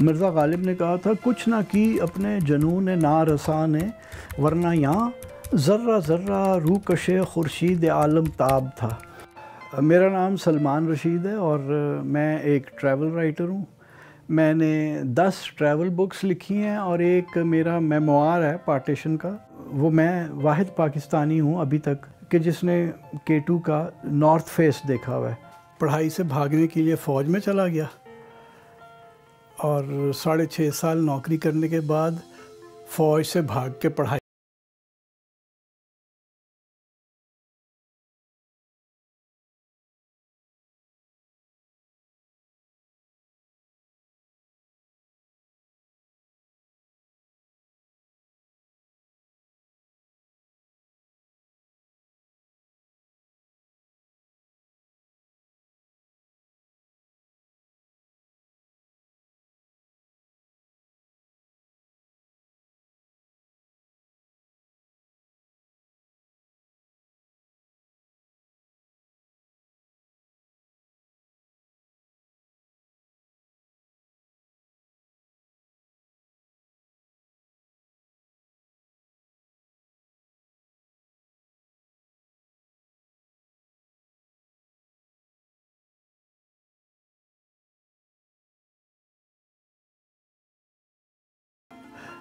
مرزا غالب نے کہا تھا، کچھ نہ کی، اپنے جنون نا رسا نے، ورنہ یہاں ذرہ ذرہ روح کش خورشید عالم تاب تھا۔ میرا نام سلمان رشید ہے اور میں ایک ٹریول رائٹر ہوں۔ میں نے دس ٹریول بکس لکھی ہیں اور ایک میرا میموار ہے پارٹیشن کا۔ وہ میں واحد پاکستانی ہوں ابھی تک کہ جس نے کیٹو کا نارتھ فیس دیکھا ہوا ہے۔ پڑھائی سے بھاگنے کے لیے فوج میں چلا گیا۔ اور ساڑھے چھ سال نوکری کرنے کے بعد فوج سے بھاگ کے پڑھائی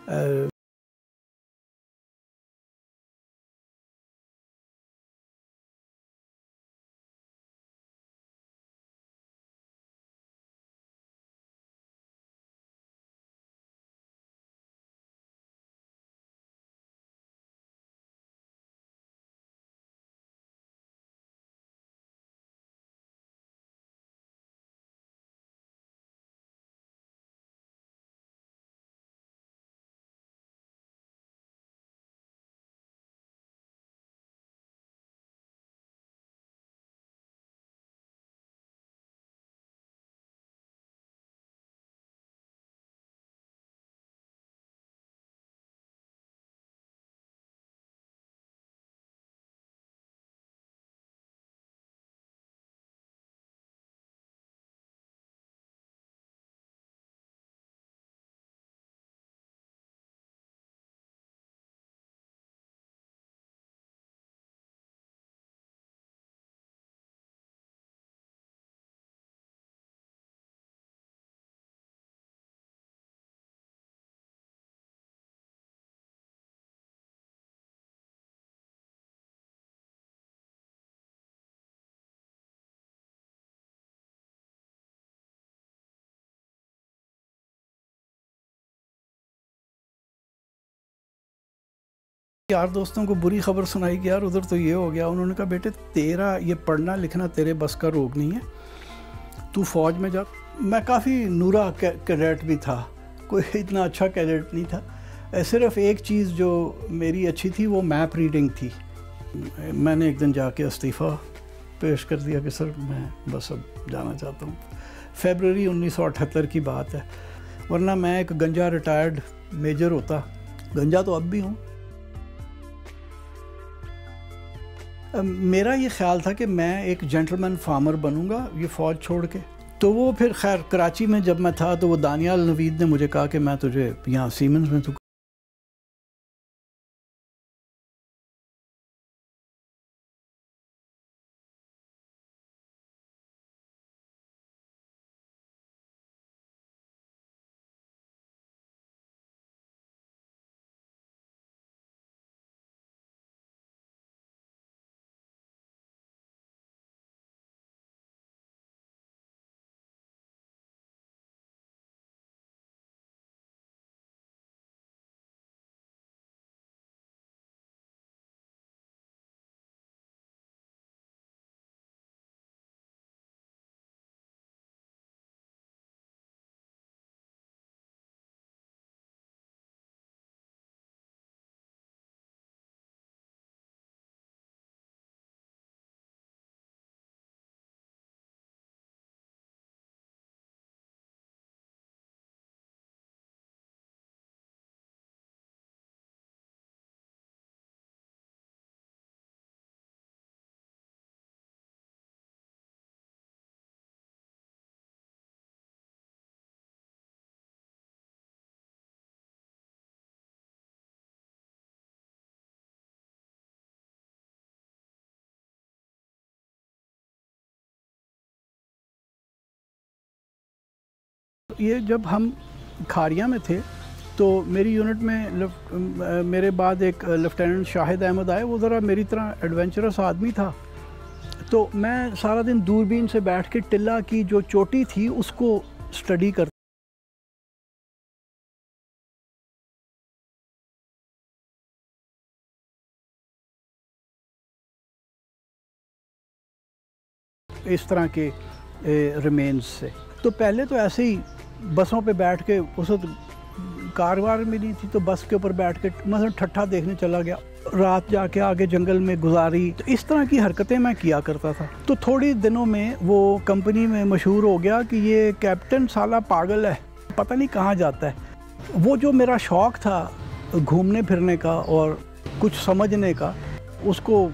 euh, یار دوستوں کو بری خبر سنائی کہ یار ادھر تو یہ ہو گیا۔ انہوں نے کہا، بیٹے، تیرا یہ پڑھنا لکھنا تیرے بس کا روگ نہیں ہے۔ تو فوج میں جا۔ میں کافی نورا کیڈیٹ بھی تھا۔ کوئی اتنا اچھا کیڈیٹ نہیں تھا۔ صرف ایک چیز جو میری اچھی تھی، وہ میپ ریڈنگ تھی۔ میں نے ایک دن جا کے استعفیٰ پیش کر دیا کہ سر، میں بس اب جانا چاہتا ہوں۔ فیبرری انیس سو اٹھتر کی بات ہے۔ ورنہ میں ایک گنجا ریٹائرڈ میجر ہوتا۔ گنجا تو اب بھی ہوں۔ میرا یہ خیال تھا کہ میں ایک جنٹلمن فارمر بنوں گا، یہ فوج چھوڑ کے۔ تو وہ پھر خیر، کراچی میں جب میں تھا تو وہ دانیال نوید نے مجھے کہا کہ میں تجھے یہاں سیمنز میں تو یہ جب ہم کھاریاں میں تھے تو میری یونٹ میں میرے بعد ایک لیفٹیننٹ شاہد احمد آئے، وہ ذرا میری طرح ایڈونچرس آدمی تھا۔ تو میں سارا دن دوربین سے بیٹھ کے ٹلہ کی جو چوٹی تھی، اس کو اسٹڈی کرتا اس طرح کے ریمینز سے۔ تو پہلے تو ایسے ہی بسوں پہ بیٹھ کے اس وقت کار وار بھی نہیں تھی تو بس کے اوپر بیٹھ کے مثلا ٹھٹھا دیکھنے چلا گیا، رات جا کے آگے جنگل میں گزاری۔ تو اس طرح کی حرکتیں میں کیا کرتا تھا۔ تو تھوڑی دنوں میں وہ کمپنی میں مشہور ہو گیا کہ یہ کیپٹن سالہ پاگل ہے، پتہ نہیں کہاں جاتا ہے۔ وہ جو میرا شوق تھا گھومنے پھرنے کا اور کچھ سمجھنے کا، اس کو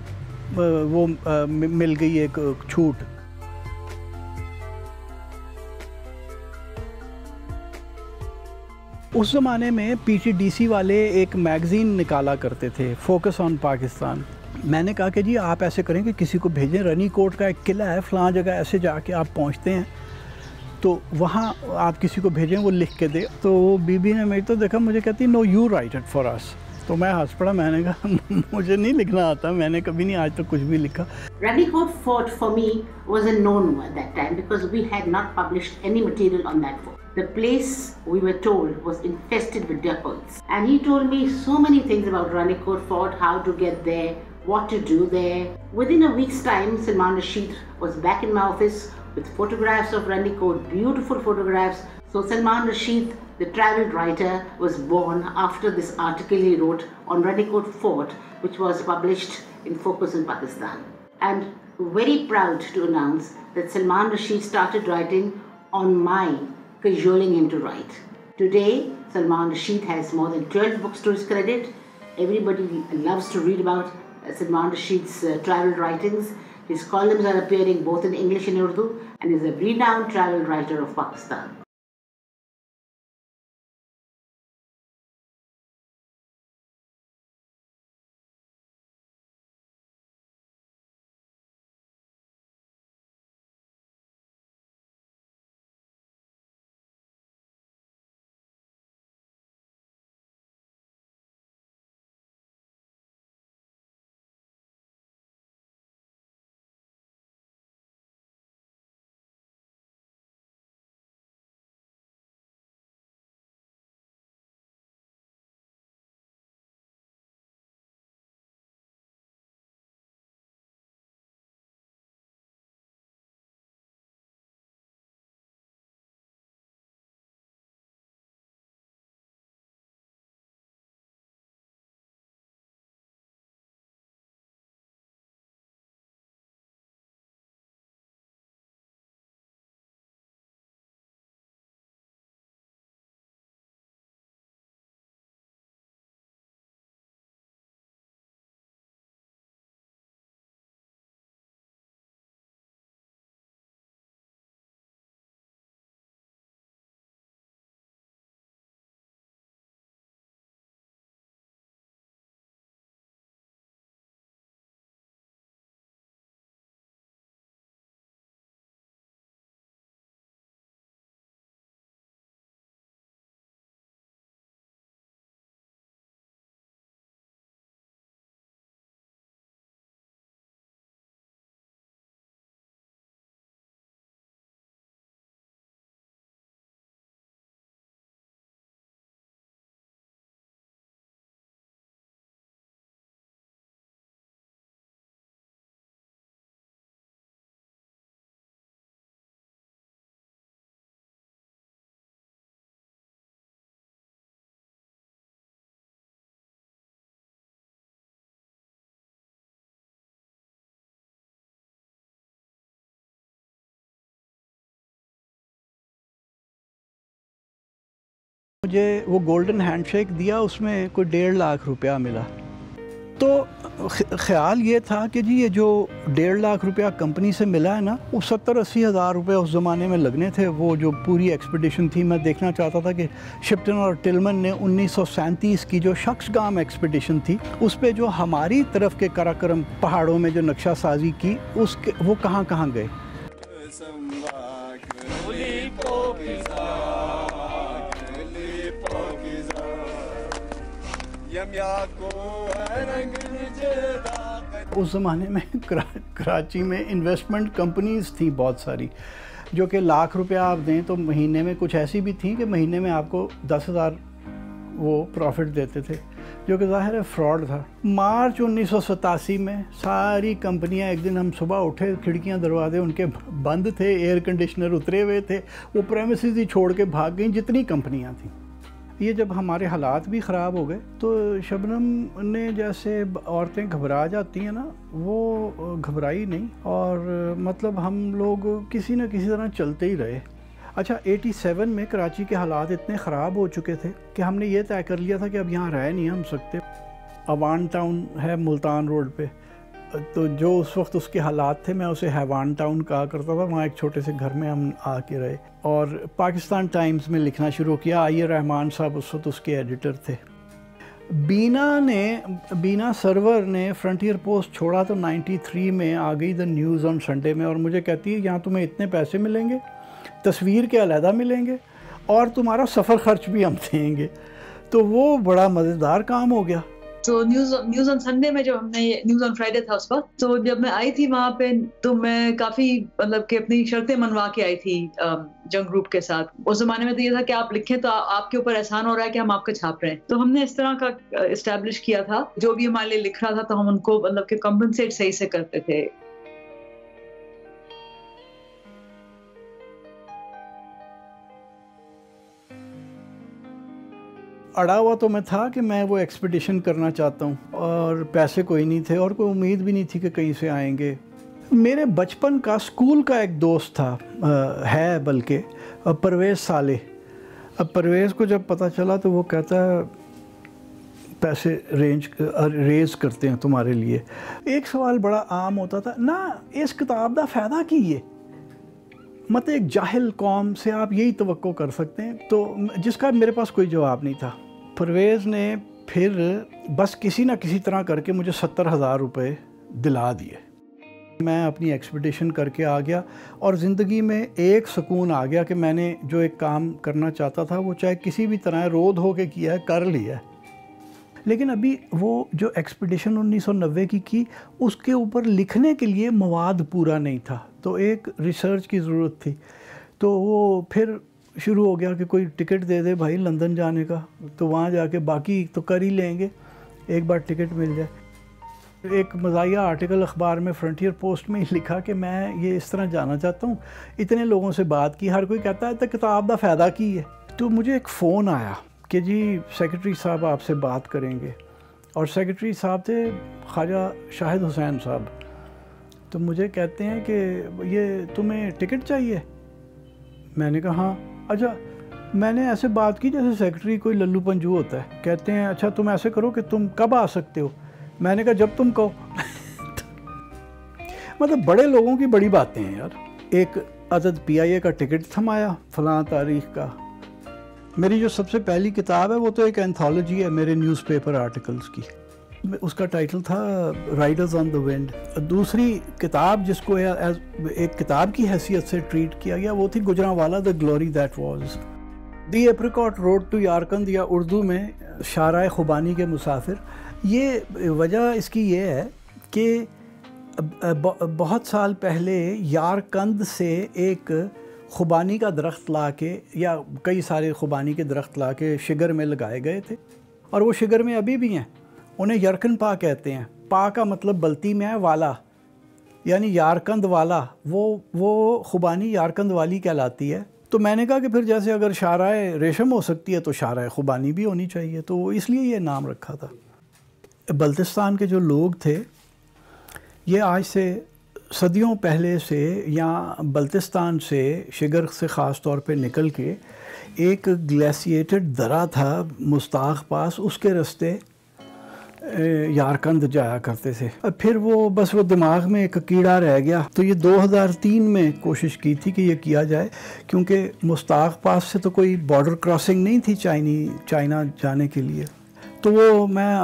وہ مل گئی ایک چھوٹ۔ اس زمانے میں پی ٹی ڈی سی والے ایک میگزین نکالا کرتے تھے فوکس آن پاکستان میں نے کہا کہ جی آپ ایسے کریں کہ کسی کو بھیجیں، رنی کوٹ کا ایک قلعہ ہے، فلاں جگہ ایسے جا کے آپ پہنچتے ہیں۔ تو وہاں آپ کسی کو بھیجیں، وہ لکھ کے دے۔ تو وہ بی بی نے میری تو دیکھا، مجھے کہتی no you write it for us تو میں ہنس پڑا، میں نے کہا، مجھے نہیں لکھنا آتا، میں نے کبھی نہیں آج تک کچھ بھی لکھا۔ Ranikot fort for me was a known that time because we had not published any material on that fort The place, we were told, was infested with devils. And he told me so many things about Ranikot Fort, how to get there, what to do there. Within a week's time, Salman Rashid was back in my office with photographs of Ranikot, beautiful photographs. So Salman Rashid, the travel writer, was born after this article he wrote on Ranikot Fort, which was published in Focus in Pakistan. And very proud to announce that Salman Rashid started writing on my cajoling him to write. Today, Salman Rashid has more than 12 books to his credit. Everybody loves to read about uh, Salman Rashid's uh, travel writings. His columns are appearing both in English and Urdu, and is a renowned travel writer of Pakistan. مجھے وہ golden hand shake دیا، اس میں کوئی ڈیڑھ لاکھ روپیہ ملا۔ تو خیال یہ تھا کہ جی یہ جو ڈیڑھ لاکھ روپیہ کمپنی سے ملا ہے نا، وہ ستر اسی ہزار روپے اس زمانے میں لگنے تھے۔ وہ جو پوری ایکسپیڈیشن تھی، میں دیکھنا چاہتا تھا کہ شپٹن اور ٹلمن نے انیس سو سینتیس کی جو شخص گام ایکسپیڈیشن تھی، اس پہ جو ہماری طرف کے کراکرم پہاڑوں میں جو نقشہ سازی کی، اس کے، وہ کہاں کہاں گئے؟ اس زمانے میں کراچی میں انویسٹمنٹ کمپنیز تھیں بہت ساری، جو کہ لاکھ روپیہ آپ دیں تو مہینے میں کچھ ایسی بھی تھیں کہ مہینے میں آپ کو دس ہزار وہ پروفٹ دیتے تھے، جو کہ ظاہر ہے فراڈ تھا۔ مارچ انیس سو ستاسی میں ساری کمپنیاں ایک دن ہم صبح اٹھے، کھڑکیاں دروازے ان کے بند تھے ایئر کنڈیشنر اترے ہوئے تھے، وہ پریمیسز ہی چھوڑ کے بھاگ گئیں، جتنی کمپنیاں تھیں۔ یہ جب ہمارے حالات بھی خراب ہو گئے، تو شبنم نے جیسے عورتیں گھبرا جاتی ہیں نا، وہ گھبرائی نہیں۔ اور مطلب ہم لوگ کسی نہ کسی طرح چلتے ہی رہے۔ اچھا ایٹی سیون میں کراچی کے حالات اتنے خراب ہو چکے تھے کہ ہم نے یہ طے کر لیا تھا کہ اب یہاں رہ نہیں ہم سکتے۔ اوان ٹاؤن ہے ملتان روڈ پہ۔ تو جو اس وقت اس کے حالات تھے، میں اسے حیوان ٹاؤن کہا کرتا تھا۔ وہاں ایک چھوٹے سے گھر میں ہم آ کے رہے۔ اور پاکستان ٹائمز میں لکھنا شروع کیا۔ آئیے رحمان صاحب، اس وقت اس کے ایڈیٹر تھے۔ بینا نے، بینا سرور نے فرنٹیئر پوسٹ چھوڑا تو نائنٹی تھری میں آ گئی دا نیوز آن سنڈے میں اور مجھے کہتی ہے، یہاں تمہیں اتنے پیسے ملیں گے، تصویر کے علیحدہ ملیں گے اور تمہارا سفر خرچ بھی ہم دیں گے۔ تو وہ بڑا مزیدار کام ہو گیا۔ تو نیوز نیوز آن سنڈے میں جب ہم نے نیوز آن فرائیڈے تھا اس وقت، تو جب میں آئی تھی وہاں پہ، تو میں کافی مطلب کہ اپنی شرطیں منوا کے آئی تھی جنگ گروپ کے ساتھ۔ اس زمانے میں تو یہ تھا کہ آپ لکھیں تو آپ کے اوپر احسان ہو رہا ہے کہ ہم آپ کا چھاپ رہے ہیں۔ تو ہم نے اس طرح کا اسٹیبلش کیا تھا۔ جو بھی ہمارے لیے لکھ رہا تھا، تو ہم ان کو مطلب کہ کمپنسیٹ صحیح سے کرتے تھے۔ اڑا ہوا تو میں تھا کہ میں وہ ایکسپیڈیشن کرنا چاہتا ہوں اور پیسے کوئی نہیں تھے اور کوئی امید بھی نہیں تھی کہ کہیں سے آئیں گے۔ میرے بچپن کا اسکول کا ایک دوست تھا ہے بلکہ پرویز صالح۔ اب پرویز کو جب پتہ چلا تو وہ کہتا ہے، پیسے رینج ریز کرتے ہیں تمہارے لیے۔ ایک سوال بڑا عام ہوتا تھا، نہ اس کتاب دا فائدہ کی یہ مت ایک جاہل قوم سے آپ یہی توقع کر سکتے ہیں۔ تو جس کا میرے پاس کوئی جواب نہیں تھا۔ پرویز نے پھر بس کسی نہ کسی طرح کر کے مجھے ستر ہزار روپے دلا دیے۔ میں اپنی ایکسپیڈیشن کر کے آ گیا اور زندگی میں ایک سکون آ گیا کہ میں نے جو ایک کام کرنا چاہتا تھا وہ چاہے کسی بھی طرح رود ہو کے کیا ہے، کر لیا ہے۔ لیکن ابھی وہ جو ایکسپیڈیشن انیس سو نوے کی کی، اس کے اوپر لکھنے کے لیے مواد پورا نہیں تھا۔ تو ایک ریسرچ کی ضرورت تھی۔ تو وہ پھر شروع ہو گیا کہ کوئی ٹکٹ دے دے بھائی لندن جانے کا۔ تو وہاں جا کے باقی تو کر ہی لیں گے۔ ایک بار ٹکٹ مل جائے۔ ایک مزاحیہ آرٹیکل اخبار میں فرنٹیئر پوسٹ میں لکھا کہ میں یہ اس طرح جانا چاہتا ہوں۔ اتنے لوگوں سے بات کی، ہر کوئی کہتا ہے تو کتاب کا فائدہ کی ہے۔ تو مجھے ایک فون آیا۔ کہ جی سیکرٹری صاحب آپ سے بات کریں گے۔ اور سیکرٹری صاحب تھے خواجہ شاہد حسین صاحب۔ تو مجھے کہتے ہیں کہ یہ تمہیں ٹکٹ چاہیے؟ میں نے کہا ہاں۔ اچھا میں نے ایسے بات کی جیسے سیکرٹری کوئی للو پنجو ہوتا ہے۔ کہتے ہیں اچھا تم ایسے کرو کہ تم کب آ سکتے ہو۔ میں نے کہا جب تم کہو۔ مطلب بڑے لوگوں کی بڑی باتیں ہیں یار۔ ایک عدد پی آئی اے کا ٹکٹ تھمایا، فلاں تاریخ کا۔ میری جو سب سے پہلی کتاب ہے وہ تو ایک انتھالوجی ہے میرے نیوز پیپر آرٹیکلز کی۔ اس کا ٹائٹل تھا رائڈرز آن دا ونڈ دوسری کتاب جس کو ایک کتاب کی حیثیت سے ٹریٹ کیا گیا وہ تھی گجرا والا the glory that was the apricot road to Yarkand یا اردو میں شارۂ خوبانی کے مسافر۔ یہ وجہ اس کی یہ ہے کہ بہت سال پہلے یارکند سے ایک خوبانی کا درخت لا کے یا کئی سارے خوبانی کے درخت لا کے شگر میں لگائے گئے تھے اور وہ شگر میں ابھی بھی ہیں۔ انہیں یرکن پا کہتے ہیں۔ پا کا مطلب بلتی میں ہے، والا۔ یعنی یارکند والا۔ وہ وہ خوبانی یارکند والی کہلاتی ہے۔ تو میں نے کہا کہ پھر جیسے اگر شارۂ ریشم ہو سکتی ہے تو شارۂ خوبانی بھی ہونی چاہیے۔ تو اس لیے یہ نام رکھا تھا۔ بلتستان کے جو لوگ تھے، یہ آج سے صدیوں پہلے سے یا بلتستان سے شگر سے خاص طور پہ نکل کے ایک گلیسیٹڈ درہ تھا مستاق پاس، اس کے رستے یارکند جایا کرتے تھے۔ پھر وہ بس وہ دماغ میں ایک کیڑا رہ گیا۔ تو یہ دو ہزار تین میں کوشش کی تھی کہ یہ کیا جائے، کیونکہ مستاق پاس سے تو کوئی بارڈر کراسنگ نہیں تھی چائنی، چائنا جانے کے لیے۔ تو وہ میں،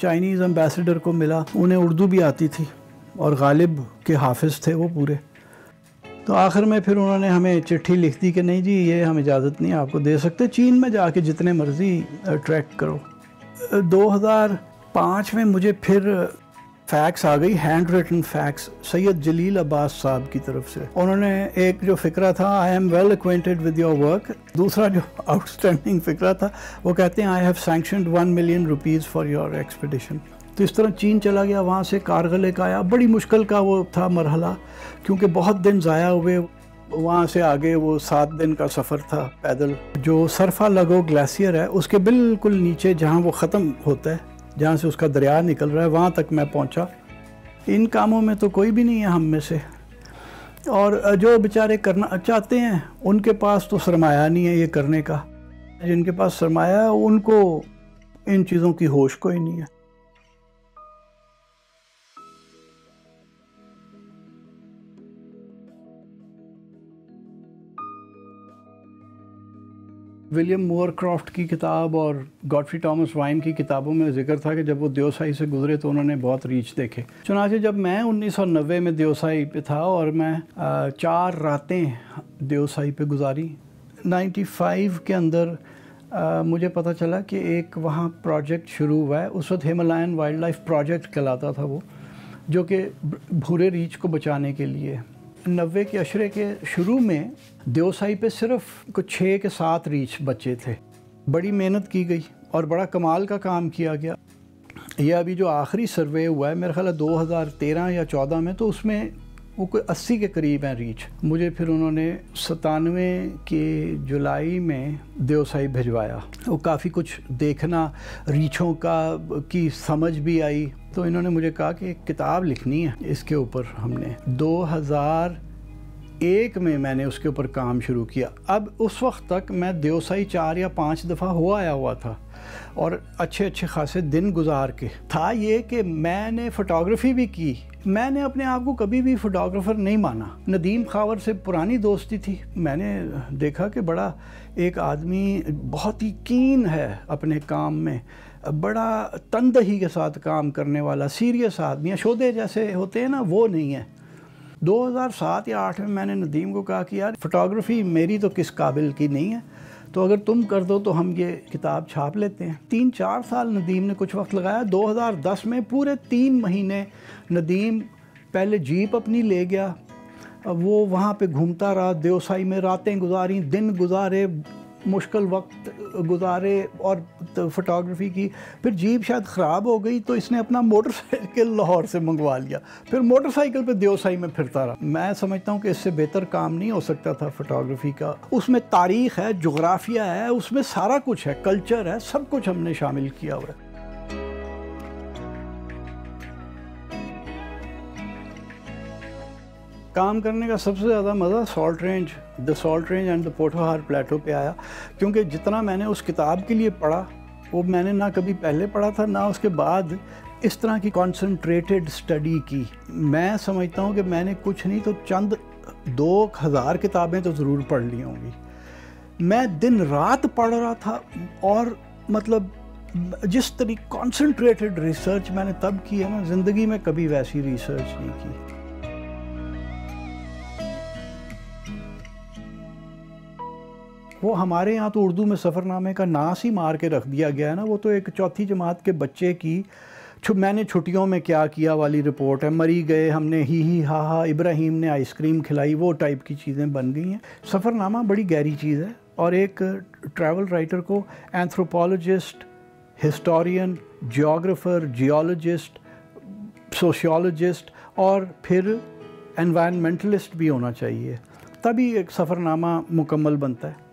چائنیز امبیسڈر کو ملا، انہیں اردو بھی آتی تھی۔ اور غالب کے حافظ تھے وہ پورے۔ تو آخر میں پھر انہوں نے ہمیں چٹھی لکھ دی کہ نہیں جی یہ ہم اجازت نہیں آپ کو دے سکتے، چین میں جا کے جتنے مرضی ٹریک کرو۔ دو ہزار پانچ میں مجھے پھر فیکس آ گئی، ہینڈ ریٹن فیکس، سید جلیل عباس صاحب کی طرف سے۔ انہوں نے ایک جو فکرہ تھا I am well acquainted with your work دوسرا جو آؤٹ اسٹینڈنگ فکرہ تھا، وہ کہتے ہیں I have sanctioned one million rupees for your expedition تو اس طرح چین چلا گیا، وہاں سے کارگلے کا آیا۔ بڑی مشکل کا وہ تھا مرحلہ، کیونکہ بہت دن ضائع ہوئے۔ وہاں سے آگے وہ سات دن کا سفر تھا پیدل۔ جو سرفا لگو گلیسیئر ہے، اس کے بالکل نیچے جہاں وہ ختم ہوتا ہے، جہاں سے اس کا دریا نکل رہا ہے، وہاں تک میں پہنچا۔ ان کاموں میں تو کوئی بھی نہیں ہے ہم میں سے۔ اور جو بیچارے کرنا چاہتے ہیں، ان کے پاس تو سرمایہ نہیں ہے یہ کرنے کا۔ جن کے پاس سرمایہ ہے، ان کو ان چیزوں کی ہوش کوئی نہیں ہے۔ ولیم مور کرافٹ کی کتاب اور گاڈفری ٹامس وائن کی کتابوں میں ذکر تھا کہ جب وہ دیوسائی سے گزرے تو انہوں نے بہت ریچ دیکھے۔ چنانچہ جب میں انیس سو نوے میں دیوسائی پہ تھا اور میں چار راتیں دیوسائی پہ گزاری، نائنٹی فائیو کے اندر مجھے پتہ چلا کہ ایک وہاں پروجیکٹ شروع ہوا ہے۔ اس وقت ہمالائن وائلڈ لائف پروجیکٹ کہلاتا تھا وہ، جو کہ بھورے ریچ کو بچانے کے لیے۔ نوے کے اشرے کے شروع میں دیوسائی پہ صرف کچھ چھ کے سات ریچ بچے تھے۔ بڑی محنت کی گئی اور بڑا کمال کا کام کیا گیا۔ یہ ابھی جو آخری سروے ہوا ہے میرا خیال ہے دو ہزار تیرہ یا چودہ میں، تو اس میں وہ کوئی اسی کے قریب ہیں ریچ مجھے پھر انہوں نے ستانوے کے جولائی میں دیوسائی بھجوایا۔ وہ کافی کچھ دیکھنا، ریچھوں کا، کی سمجھ بھی آئی۔ تو انہوں نے مجھے کہا کہ ایک کتاب لکھنی ہے۔ اس کے اوپر ہم نے دو ہزار ایک میں میں نے اس کے اوپر کام شروع کیا۔ اب اس وقت تک میں دیوسائی چار یا پانچ دفعہ ہوا آیا ہوا تھا۔ اور اچھے اچھے خاصے دن گزار کے۔ تھا یہ کہ میں نے فوٹوگرافی بھی کی۔ میں نے اپنے آپ کو کبھی بھی فوٹوگرافر نہیں مانا۔ ندیم خاور سے پرانی دوستی تھی۔ میں نے دیکھا کہ بڑا ایک آدمی بہت ہی کین ہے اپنے کام میں۔ بڑا تندہی کے ساتھ کام کرنے والا، سیریس آدمی شودے جیسے ہوتے ہیں نا، وہ نہیں ہے۔ دو ہزار سات یا آٹھ میں میں نے ندیم کو کہا کہ یار، فوٹوگرافی میری تو کس قابل کی نہیں ہے۔ تو اگر تم کر دو تو ہم یہ کتاب چھاپ لیتے ہیں۔ تین چار سال ندیم نے کچھ وقت لگایا۔ دو ہزار دس میں پورے تین مہینے ندیم پہلے جیپ اپنی لے گیا۔ وہ وہاں پہ گھومتا رہا۔ دیوسائی میں راتیں گزاری دن گزارے۔ مشکل وقت گزارے اور فوٹوگرافی کی، پھر جیپ شاید خراب ہو گئی تو اس نے اپنا موٹر سائیکل لاہور سے منگوا لیا۔ پھر موٹر سائیکل پہ دیوسائی میں پھرتا رہا۔ میں سمجھتا ہوں کہ اس سے بہتر کام نہیں ہو سکتا تھا فوٹوگرافی کا۔ اس میں تاریخ ہے، جغرافیہ ہے، اس میں سارا کچھ ہے، کلچر ہے، سب کچھ ہم نے شامل کیا ہوا ہے۔ کام کرنے کا سب سے زیادہ مزہ salt range the salt range and the Potohar plateau پہ آیا۔ کیونکہ جتنا میں نے اس کتاب کے لیے پڑھا، وہ میں نے نہ کبھی پہلے پڑھا تھا، نہ اس کے بعد اس طرح کی کانسنٹریٹڈ اسٹڈی کی۔ میں سمجھتا ہوں کہ میں نے کچھ نہیں تو چند دو ہزار کتابیں تو ضرور پڑھ لی ہوں گی۔ میں دن رات پڑھ رہا تھا اور مطلب جس طریقے کانسنٹریٹڈ ریسرچ میں نے تب کی ہے نا، زندگی میں کبھی ویسی ریسرچ نہیں کی۔ وہ ہمارے یہاں تو اردو میں سفر نامے کا ناس ہی مار کے رکھ دیا گیا ہے نا، وہ تو ایک چوتھی جماعت کے بچے کی میں نے چھٹیوں میں کیا کیا والی رپورٹ ہے، مری گئے، ہم نے ہی ہی ہا ہا، ابراہیم نے آئس کریم کھلائی، وہ ٹائپ کی چیزیں بن گئی ہیں۔ سفر نامہ بڑی گہری چیز ہے اور ایک ٹریول رائٹر کو anthropologist historian geographer geologist sociologist اور پھر انوائرمنٹلسٹ بھی ہونا چاہیے۔ تبھی ایک سفر نامہ مکمل بنتا ہے۔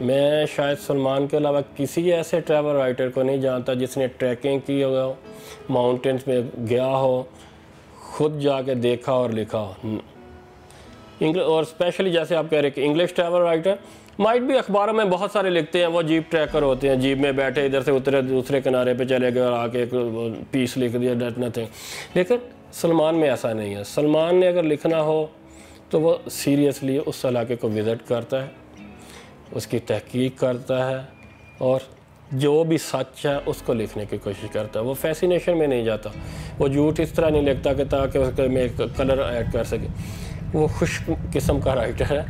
میں شاید سلمان کے علاوہ کسی ایسے ٹریول رائٹر کو نہیں جانتا جس نے ٹریکنگ کی ہو ماؤنٹینس میں گیا ہو، خود جا کے دیکھا اور لکھا ہو۔ اور اسپیشلی جیسے آپ کہہ رہے کہ انگلش ٹریول رائٹر مائٹ بھی اخباروں میں بہت سارے لکھتے ہیں، وہ جیپ ٹریکر ہوتے ہیں جیپ میں بیٹھے ادھر سے اترے، دوسرے کنارے پہ چلے گئے اور آ کے پیس لکھ دیا ڈیٹ نتھنگ لیکن سلمان میں ایسا نہیں ہے۔ سلمان نے اگر لکھنا ہو تو وہ سیریسلی اس علاقے کو وزٹ کرتا ہے۔ اس کی تحقیق کرتا ہے اور جو بھی سچ ہے اس کو لکھنے کی کوشش کرتا ہے۔ وہ فیسینیشن میں نہیں جاتا۔ وہ جھوٹ اس طرح نہیں لکھتا کہ تاکہ اس میں ایک کلر ایڈ کر سکے۔ وہ خوش قسم کا رائٹر ہے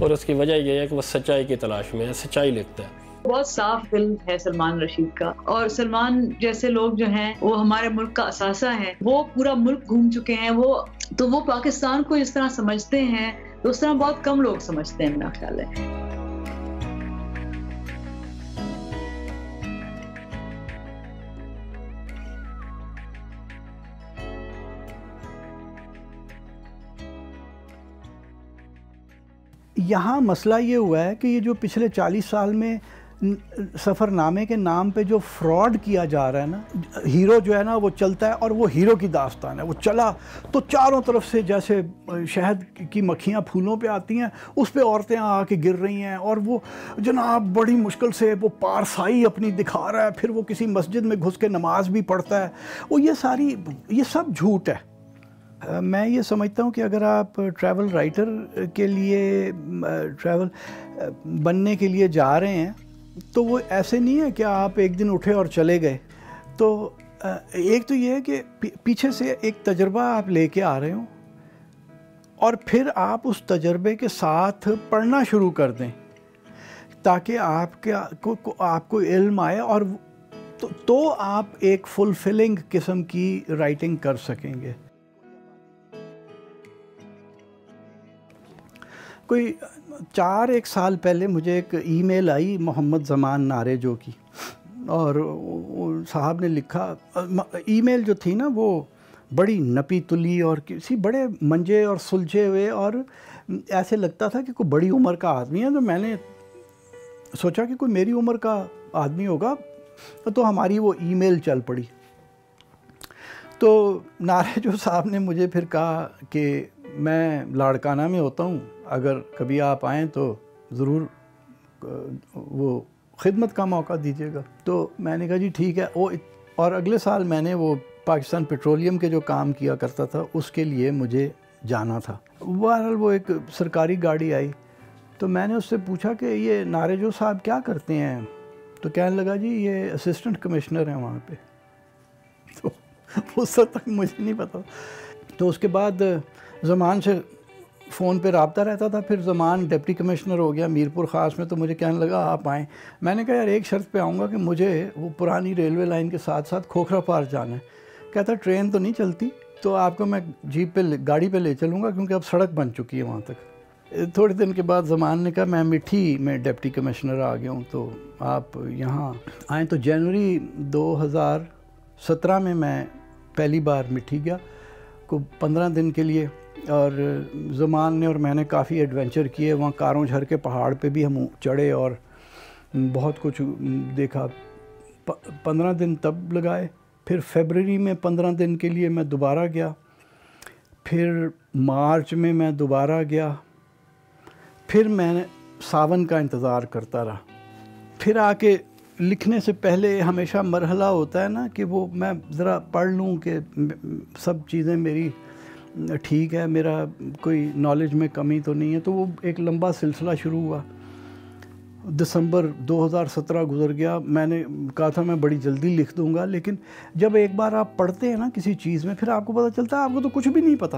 اور اس کی وجہ یہ ہے کہ وہ سچائی کی تلاش میں ہے، سچائی لکھتا ہے۔ بہت صاف دل ہے سلمان رشید کا۔ اور سلمان جیسے لوگ جو ہیں، وہ ہمارے ملک کا اثاثہ ہیں۔ وہ پورا ملک گھوم چکے ہیں۔ وہ تو وہ پاکستان کو اس طرح سمجھتے ہیں تو اس طرح بہت کم لوگ سمجھتے ہیں میرا خیال ہے۔ یہاں مسئلہ یہ ہوا ہے کہ یہ جو پچھلے چالیس سال میں سفر نامے کے نام پہ جو فراڈ کیا جا رہا ہے نا، ہیرو جو ہے نا، وہ چلتا ہے اور وہ ہیرو کی داستان ہے۔ وہ چلا تو چاروں طرف سے جیسے شہد کی مکھیاں پھولوں پہ آتی ہیں، اس پہ عورتیں آ کے گر رہی ہیں اور وہ جناب بڑی مشکل سے وہ پارسائی اپنی دکھا رہا ہے۔ پھر وہ کسی مسجد میں گھس کے نماز بھی پڑھتا ہے۔ وہ یہ ساری، یہ سب جھوٹ ہے۔ میں یہ سمجھتا ہوں کہ اگر آپ ٹریول رائٹر کے لیے ٹریول بننے کے لیے جا رہے ہیں، تو وہ ایسے نہیں ہے کہ آپ ایک دن اٹھے اور چلے گئے۔ تو ایک تو یہ ہے کہ پیچھے سے ایک تجربہ آپ لے کے آ رہے ہوں، اور پھر آپ اس تجربے کے ساتھ پڑھنا شروع کر دیں، تاکہ آپ کے آپ کو علم آئے اور تو آپ ایک فلفلنگ قسم کی رائٹنگ کر سکیں گے۔ کوئی چار ایک سال پہلے مجھے ایک ای میل آئی محمد زمان نارے جو کی۔ اور صاحب نے لکھا، ای میل جو تھی نا، وہ بڑی نپی تلی اور کسی بڑے منجے اور سلجھے ہوئے، اور ایسے لگتا تھا کہ کوئی بڑی عمر کا آدمی ہے، تو میں نے سوچا کہ کوئی میری عمر کا آدمی ہوگا، تو ہماری وہ ای میل چل پڑی۔ تو نارے جو صاحب نے مجھے پھر کہا کہ میں لاڑکانہ میں ہوتا ہوں اگر کبھی آپ آئیں تو ضرور وہ خدمت کا موقع دیجیے گا۔ تو میں نے کہا جی ٹھیک ہے، وہ اور اگلے سال میں نے وہ پاکستان پیٹرولیم کے جو کام کیا کرتا تھا، اس کے لیے مجھے جانا تھا۔ بہرحال وہ ایک سرکاری گاڑی آئی۔ تو میں نے اس سے پوچھا کہ یہ نارے جو صاحب کیا کرتے ہیں؟ تو کہنے لگا جی یہ اسسٹنٹ کمشنر ہیں وہاں پہ۔ تو اس وقت تک مجھے نہیں پتا۔ تو اس کے بعد زمان سے فون پہ رابطہ رہتا تھا، پھر زمان ڈپٹی کمشنر ہو گیا، میرپور خاص میں، تو مجھے کہنے لگا، آپ آئیں۔ میں نے کہا، یار، ایک شرط پہ آؤں گا کہ مجھے وہ پرانی ریلوے لائن کے ساتھ ساتھ کھوکھرا پار جانا ہے۔ کہتا، ٹرین تو نہیں چلتی، تو آپ کو میں جیپ پہ گاڑی پہ لے چلوں گا، کیونکہ اب سڑک بن چکی ہے وہاں تک۔ تھوڑے دن کے بعد زمان نے کہا، میں مٹھی میں ڈپٹی کمشنر آ گیا ہوں، تو آپ یہاں آئیں۔ تو جنوری دو ہزار سترہ میں میں پہلی بار مٹھی گیا، کو پندرہ دن کے لیے اور زمان نے اور میں نے کافی ایڈونچر کیے۔ وہاں کاروں جھر کے پہاڑ پہ بھی ہم چڑھے اور بہت کچھ دیکھا۔ پندرہ دن تب لگائے۔ پھر فیبرری میں پندرہ دن کے لیے میں دوبارہ گیا۔ پھر مارچ میں میں دوبارہ گیا۔ پھر میں نے ساون کا انتظار کرتا رہا۔ پھر آ کے لکھنے سے پہلے ہمیشہ مرحلہ ہوتا ہے نا کہ وہ میں ذرا پڑھ لوں کہ سب چیزیں میری ٹھیک ہے، میرا کوئی نالج میں کمی تو نہیں ہے۔ تو وہ ایک لمبا سلسلہ شروع ہوا۔ دسمبر دو ہزار سترہ گزر گیا۔ میں نے کہا تھا میں بڑی جلدی لکھ دوں گا، لیکن جب ایک بار آپ پڑھتے ہیں نا کسی چیز میں، پھر آپ کو پتہ چلتا ہے، آپ کو تو کچھ بھی نہیں پتہ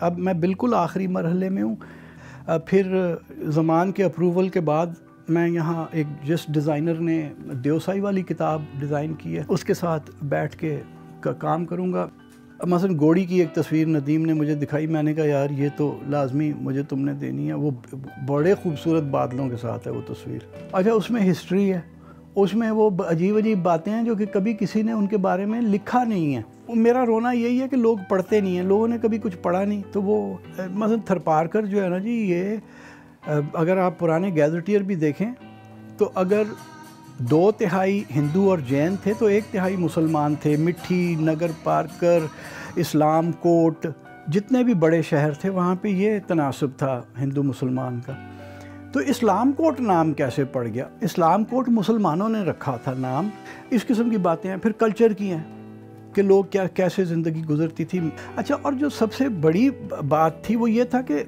اب میں بالکل آخری مرحلے میں ہوں۔ پھر زمان کے اپروول کے بعد میں یہاں ایک جس ڈیزائنر نے دیوسائی والی کتاب ڈیزائن کی ہے، اس کے ساتھ بیٹھ کے کام کروں گا۔ مثلا گوڑی کی ایک تصویر ندیم نے مجھے دکھائی، میں نے کہا، یار، یہ تو لازمی مجھے تم نے دینی ہے۔ وہ بڑے خوبصورت بادلوں کے ساتھ ہے وہ تصویر۔ اچھا اس میں ہسٹری ہے۔ اس میں وہ عجیب عجیب باتیں ہیں جو کہ کبھی کسی نے ان کے بارے میں لکھا نہیں ہے۔ میرا رونا یہی ہے کہ لوگ پڑھتے نہیں ہیں۔ لوگوں نے کبھی کچھ پڑھا نہیں۔ تو وہ، مثلا تھرپارکر جو ہے نا جی یہ اگر آپ پرانے گیزٹیئر بھی دیکھیں، تو اگر دو تہائی ہندو اور جین تھے تو ایک تہائی مسلمان تھے، مٹھی، نگر پارکر، اسلام کوٹ، جتنے بھی بڑے شہر تھے، وہاں پہ یہ تناسب تھا ہندو مسلمان کا۔ تو اسلام کوٹ نام کیسے پڑ گیا؟ اسلام کوٹ مسلمانوں نے رکھا تھا نام۔ اس قسم کی باتیں ہیں، پھر کلچر کی ہیں کہ لوگ کیا، کیسے زندگی گزرتی تھی۔ اچھا اور جو سب سے بڑی بات تھی وہ یہ تھا کہ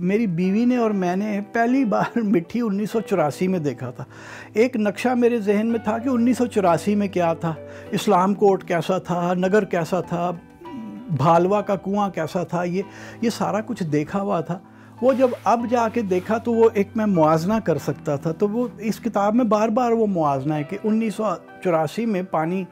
میری بیوی نے اور میں نے پہلی بار مٹھی انیس سو چوراسی میں دیکھا تھا۔ ایک نقشہ میرے ذہن میں تھا کہ انیس سو چوراسی میں کیا تھا۔ اسلام کوٹ کیسا تھا، نگر کیسا تھا، بھالوا کا کنواں کیسا تھا، یہ یہ سارا کچھ دیکھا ہوا تھا۔ وہ جب اب جا کے دیکھا تو وہ ایک میں موازنہ کر سکتا تھا۔ تو وہ اس کتاب میں بار بار وہ موازنہ ہے کہ انیس سو چوراسی میں پانی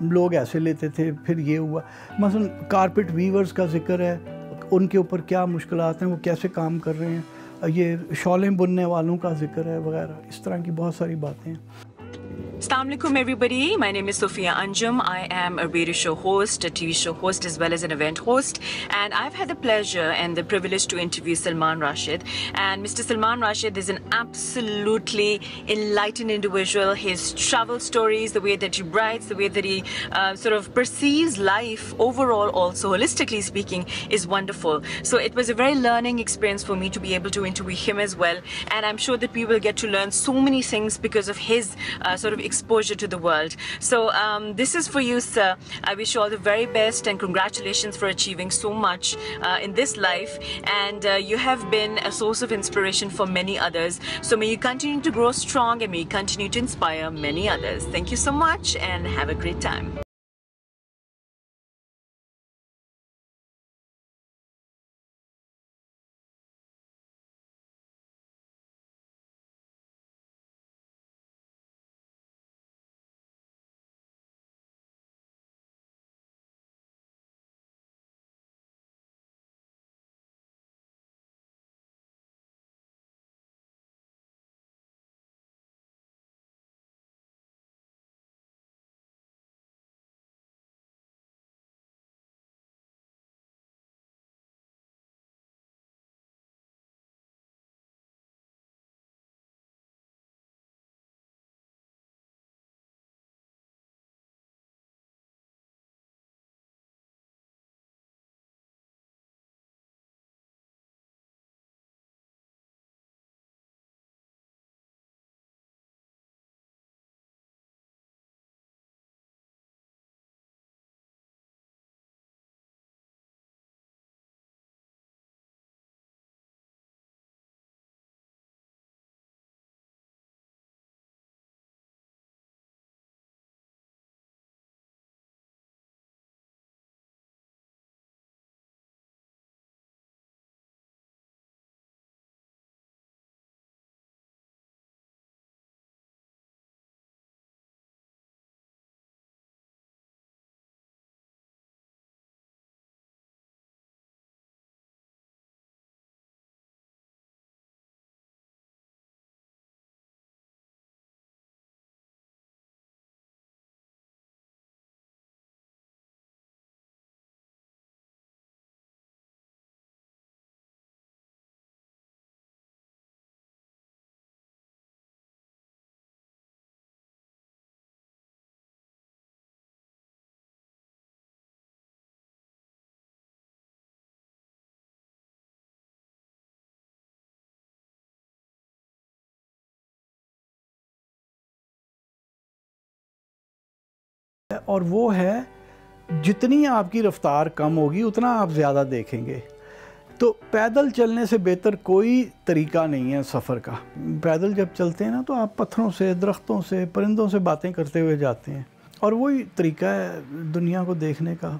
لوگ ایسے لیتے تھے، پھر یہ ہوا۔ مثلا کارپٹ ویورز کا ذکر ہے۔ ان کے اوپر کیا مشکلات ہیں، وہ کیسے کام کر رہے ہیں، یہ شالیں بننے والوں کا ذکر ہے، وغیرہ، اس طرح کی بہت ساری باتیں ہیں۔ Assalamu alaikum everybody. My name is Sophia Anjum. I am a radio show host, a TV show host as well as an event host. And I've had the pleasure and the privilege to interview Salman Rashid. And Mr. Salman Rashid is an absolutely enlightened individual. His travel stories, the way that he writes, the way that he uh, sort of perceives life overall also, holistically speaking, is wonderful. So it was a very learning experience for me to be able to interview him as well. And I'm sure that we will get to learn so many things because of his uh, sort of exposure to the world. So um, this is for you, sir. I wish you all the very best and congratulations for achieving so much uh, in this life. And uh, you have been a source of inspiration for many others. So may you continue to grow strong and may you continue to inspire many others. Thank you so much and have a great time. اور وہ ہے جتنی آپ کی رفتار کم ہوگی اتنا آپ زیادہ دیکھیں گے۔ تو پیدل چلنے سے بہتر کوئی طریقہ نہیں ہے سفر کا۔ پیدل جب چلتے ہیں نا تو آپ پتھروں سے، درختوں سے، پرندوں سے باتیں کرتے ہوئے جاتے ہیں۔ اور وہی طریقہ ہے دنیا کو دیکھنے کا۔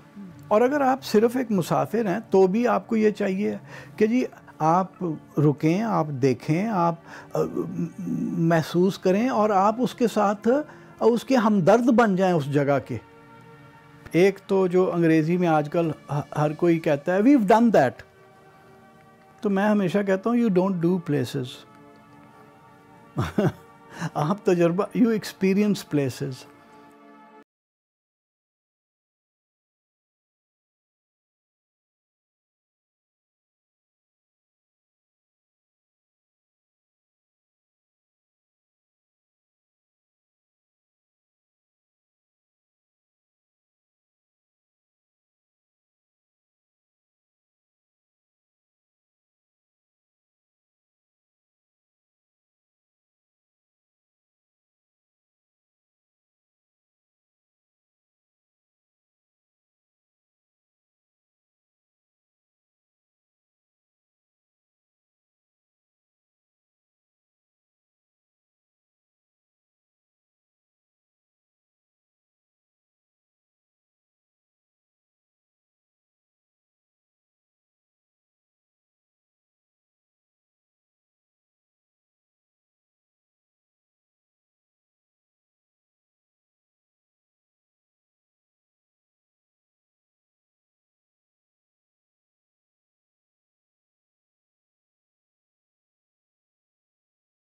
اور اگر آپ صرف ایک مسافر ہیں تو بھی آپ کو یہ چاہیے کہ جی آپ رکیں، آپ دیکھیں، آپ محسوس کریں اور آپ اس کے ساتھ اور اس کے ہمدرد بن جائیں اس جگہ کے۔ ایک تو جو انگریزی میں آج کل ہر کوئی کہتا ہے ویو ڈن دیٹ تو میں ہمیشہ کہتا ہوں یو ڈونٹ ڈو پلیسز آپ تجربہ یو ایکسپیرئنس پلیسز